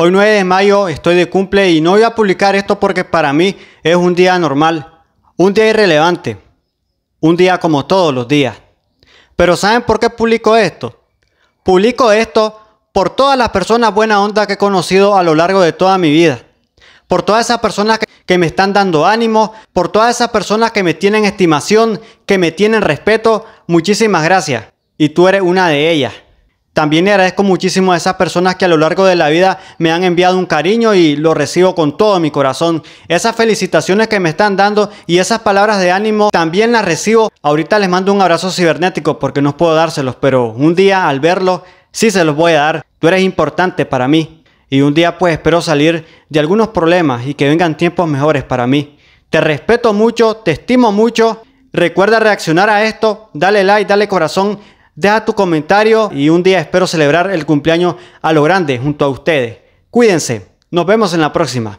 Hoy 9 de mayo estoy de cumple y no voy a publicar esto porque para mí es un día normal, un día irrelevante, un día como todos los días. Pero ¿saben por qué publico esto? Publico esto por todas las personas buena onda que he conocido a lo largo de toda mi vida. Por todas esas personas que, me están dando ánimo, por todas esas personas que me tienen estimación, que me tienen respeto, muchísimas gracias. Y tú eres una de ellas. También agradezco muchísimo a esas personas que a lo largo de la vida me han enviado un cariño y lo recibo con todo mi corazón. Esas felicitaciones que me están dando y esas palabras de ánimo también las recibo. Ahorita les mando un abrazo cibernético porque no puedo dárselos, pero un día al verlo sí se los voy a dar. Tú eres importante para mí. Y un día pues espero salir de algunos problemas y que vengan tiempos mejores para mí. Te respeto mucho, te estimo mucho. Recuerda reaccionar a esto, dale like, dale corazón Deja tu comentario y un día espero celebrar el cumpleaños a lo grande junto a ustedes. Cuídense. Nos vemos en la próxima.